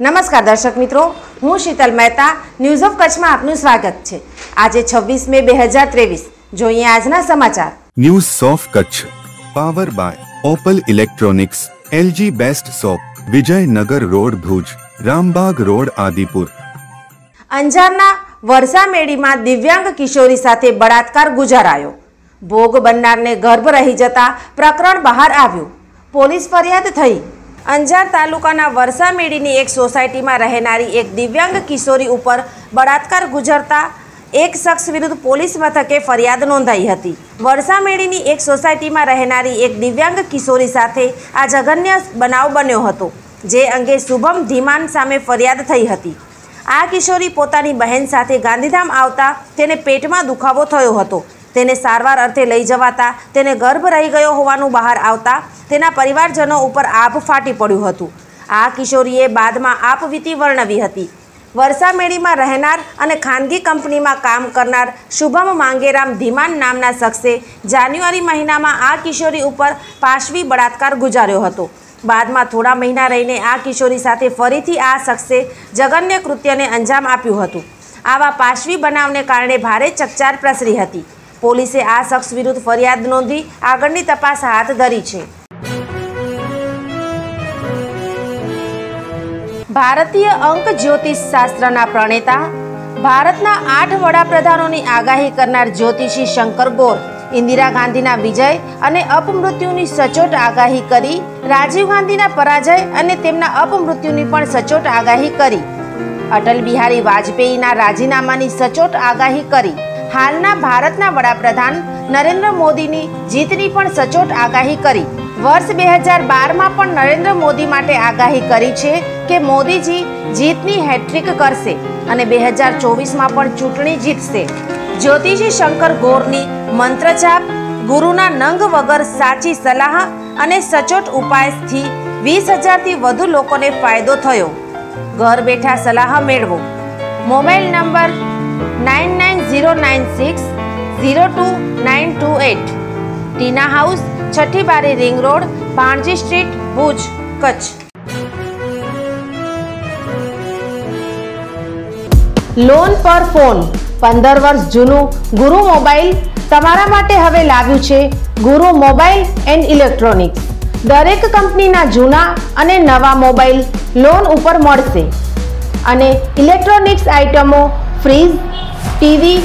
નમસ્કાર દર્શક મિત્રો હું શીતલ મહેતા ન્યૂઝ ઓફ કચ્છમાં આપનું સ્વાગત છે. આજે છવ્વીસ મે બે હજાર ત્રેવીસ જોઈએ આજના સમાચાર. News of Kutch power by Opal electronics LG best shop Vijaynagar road Bhuj Rambagh road Adipur. અંજારના વરસા મેળીમાં દિવ્યાંગ કિશોરી સાથે બળાત્કાર ગુજારાયો. ભોગ બનનારને ગર્ભ રહી જતા પ્રકરણ બહાર આવ્યું. પોલીસ ફરિયાદ થઈ. અંજાર તાલુકાના વરસામેડીની એક સોસાયટીમાં રહેનારી એક દિવ્યાંગ કિશોરી ઉપર બળાત્કાર ગુજરતા એક શખ્સ વિરુદ્ધ પોલીસ મથકે ફરિયાદ નોંધાઈ હતી. વરસામેડીની એક સોસાયટીમાં રહેનારી એક દિવ્યાંગ કિશોરી સાથે આ જઘન્ય બનાવ બન્યો હતો, જે અંગે શુભમ ધીમાન સામે ફરિયાદ થઈ હતી. આ કિશોરી પોતાની બહેન સાથે ગાંધીધામ આવતા તેને પેટમાં દુખાવો થયો હતો. તેને સારવાર અર્થે લઈ જવાતા, તેને ગર્ભ રહી ગયો હોવાનું બહાર આવતા, તેના પરિવારજનો ઉપર આભ ફાટી પડ્યું હતું. આ કિશોરીએ બાદમાં આપવીતી વર્ણવી હતી. વરસામેડીમાં રહેનાર અને ખાનગી કંપનીમાં કામ કરનાર શુભમ માંગેરામ ધીમાન નામના શખ્સે જાન્યુઆરી મહિનામાં આ કિશોરી ઉપર પાશવી બળાત્કાર ગુજાર્યો હતો. બાદમાં થોડા મહિના રહીને આ કિશોરી સાથે ફરીથી આ શખ્સે જઘન્ય કૃત્યને અંજામ આપ્યું હતું. આવા પાશવી બનાવને કારણે ભારે ચકચાર પ્રસરી હતી. પોલીસે આ શખ્સ વિરુદ્ધ ફરિયાદ નોંધી આગળની તપાસ હાથ ધરી છે. ભારતીય અંક જ્યોતિષ શાસ્ત્રના પ્રણેતા, ભારતના આઠ વડાપ્રધાનોની આગાહી કરનાર જ્યોતિષી શંકર ગોર, ઇન્દિરા ગાંધીના વિજય અને અપમૃત્યુની સચોટ આગાહી કરી, રાજીવ ગાંધીના પરાજય અને તેમના અપમૃત્યુની પણ સચોટ આગાહી કરી. અટલ બિહારી વાજપેયીના રાજીનામાની સચોટ આગાહી કરી. હાલના ભારતના વડાપ્રધાન નરેન્દ્ર મોદીની જીતની પણ સચોટ આગાહી કરી. વર્ષ બે હજાર બારમાં પણ નરેન્દ્ર મોદી માટે આગાહી કરી છે કે મોદીજી જીતની હેટ્રિક કરશે અને બે હજાર ચોવીસમાં પણ ચૂંટણી જીતશે. જ્યોતિષી શંકર ગોરની મંત્રજાપ, ગુરુના નંગ વગર સાચી સલાહ અને સચોટ ઉપાયથી વીસ હજારથી વધુ લોકોને ફાયદો થયો. ઘર બેઠા સલાહ મેળવો. Mobile number nine nine zero nine six zero two nine two eight Tina house Chhathi Bari ring road Bhanji street, Bhuj, Kutch. Loan પર ફોન. પંદર વર્ષ જૂનું ગુરુ મોબાઈલ તમારા માટે હવે લાવ્યું છે. ગુરુ મોબાઈલ એન્ડ ઇલેક્ટ્રોનિક્સ. દરેક કંપનીના જૂના અને નવા મોબાઈલ લોન ઉપર મળશે. અને ઇલેક્ટ્રોનિક્સ આઇટમો fridge, TV,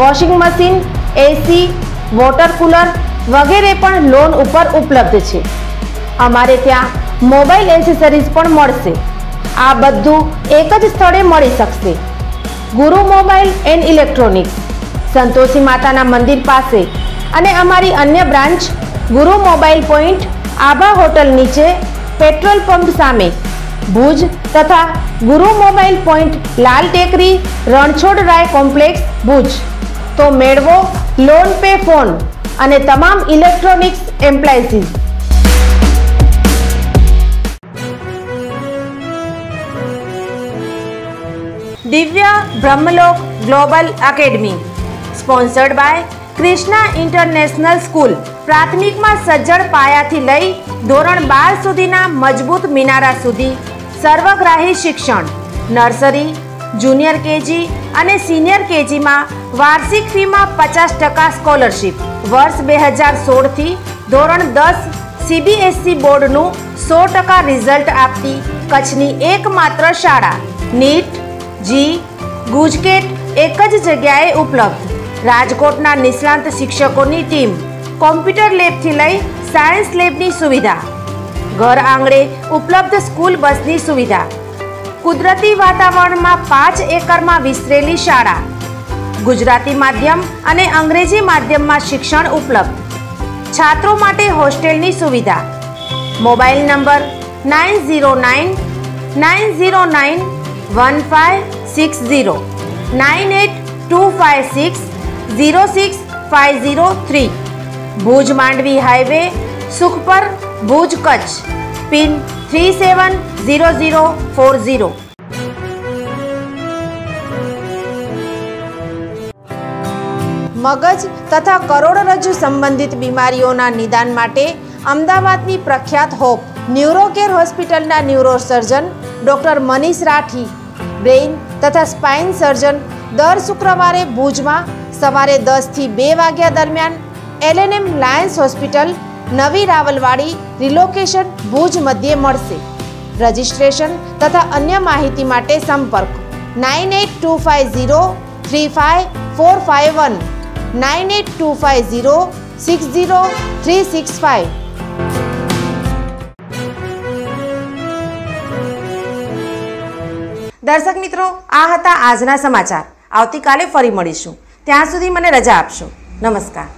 washing machine AC water cooler વગેરે પણ લોન ઉપર ઉપલબ્ધ છે. અમારે ત્યાં મોબાઈલ એસેસરીઝ પણ મળશે. આ બધું એક જ સ્થળે મળી શકશે. ગુરુ મોબાઈલ એન્ડ ઇલેક્ટ્રોનિક્સ. સંતોષી માતાના મંદિર પાસે અને અમારી અન્ય branch Guru mobile point Abha hotel નીચે પેટ્રોલ પંપ સામે ભુજ તથા ગુરુ મોબાઈલ પોઈન્ટ લાલ ટેકરી, રણછોડ રાય કોમ્પ્લેક્સ, ભુજ. તો મેળવો લોન પે ફોન અને તમામ electronics appliances. Divya Brahmalok global academy, sponsored by Krishna international school, પ્રાથમિકમાં સજ્જડ પાયાથી લઈ ધોરણ બાર સુધીના મજબૂત મિનારા સુધી સર્વગ્રાહી શિક્ષણ, નર્સરી, જુનિયર કેજી અને સિનિયર કેજીમાં વાર્ષિક ફીમાં પચાસ ટકા સ્કોલરશીપ. વર્ષ બે હજાર સોળથી ધોરણ દસ સીબીએસઈ બોર્ડનું સો ટકા રિઝલ્ટ આપતી કચ્છની એકમાત્ર શાળા. નીટ, જી, ગુજકેટ એક જ જગ્યાએ ઉપલબ્ધ. રાજકોટના નિષ્ણાંત શિક્ષકોની ટીમ કોમ્પ્યુટર લેબથી લઈ સાયન્સ લેબની સુવિધા. ઘર આંગણે ઉપલબ્ધ સ્કૂલ બસની સુવિધા. કુદરતી વાતાવરણમાં પાંચ એકરમાં વિસ્તરેલી શાળા. ગુજરાતી માધ્યમ અને અંગ્રેજી માધ્યમમાં શિક્ષણ ઉપલબ્ધ. છાત્રો માટે હોસ્ટેલની સુવિધા. Mobile number nine zero nine nine zero nine one five six zero, nine eight two five six zero six five zero three. Bhuj Mandvi highway, Sukhpar Bhuj Kutch. Pin three seven zero zero four zero. મગજ તથા કરોડરજ્જુ સંબંધિત બીમારીઓના નિદાન માટે અમદાવાદની પ્રખ્યાત hope ન્યુરોકેર હોસ્પિટલના neurosurgeon doctor Manish Rathi. Brain તથા સ્પાઇન સર્જન દર શુક્રવારે ભુજમાં સવારે દસથી બે વાગ્યા દરમિયાન એલએનએમ લાયન્સ હોસ્પિટલ નવી રાવલવાડી રિલોકેશન ભુજ મધ્યે મળશે. રજિસ્ટ્રેશન તથા અન્ય માહિતી માટે સંપર્ક nine eight two five zero three five four five one nine eight two five zero six zero three six five દર્શક મિત્રો આ હતા આજના સમાચાર આવતીકાલે ફરી મળીશું ત્યાં સુધી મને રજા આપશો નમસ્કાર